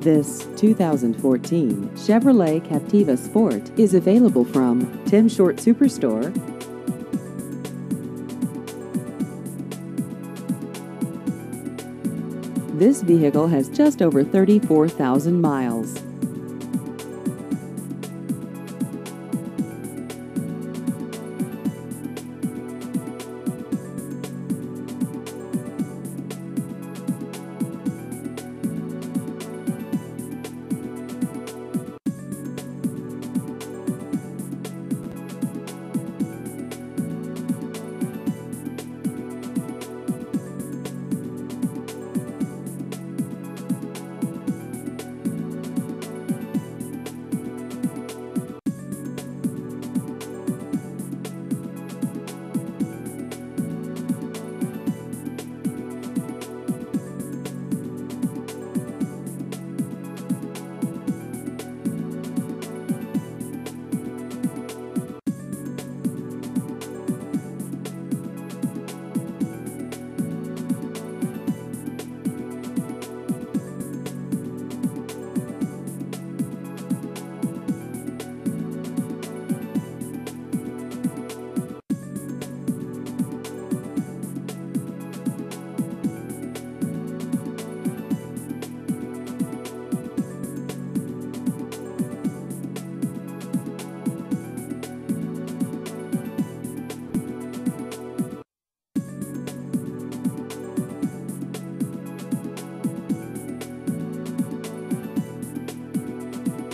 This 2014 Chevrolet Captiva Sport is available from Tim Short Superstore. This vehicle has just over 34,000 miles.